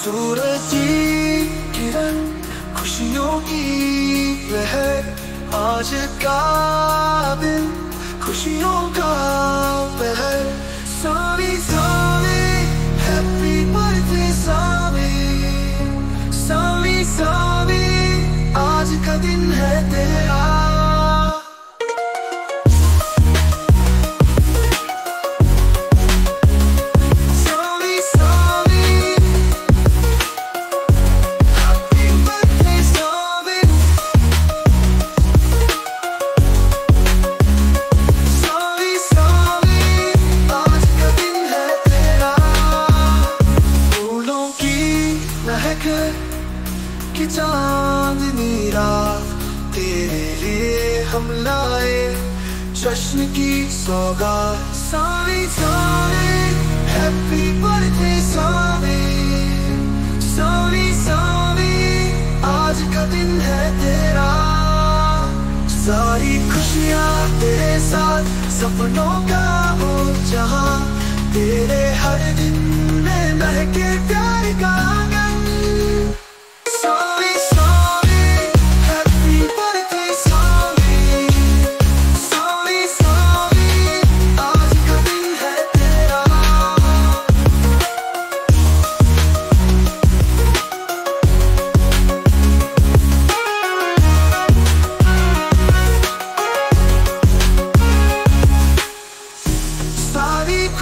सूरज किरण खुशियों की लहर, आज का दिन खुशियों का पहर। Sorry sorry happy birthday Sami Sami Sami आज का दिन है तेरा। चांदनी रात, तेरे लिए हम लाए जश्न की सौगात। सारी सारी हैप्पी बर्थडे सारी। सारी सारी आज का दिन है तेरा। सारी खुशियाँ तेरे साथ, सपनों का हो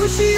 खुशियाँ तेरे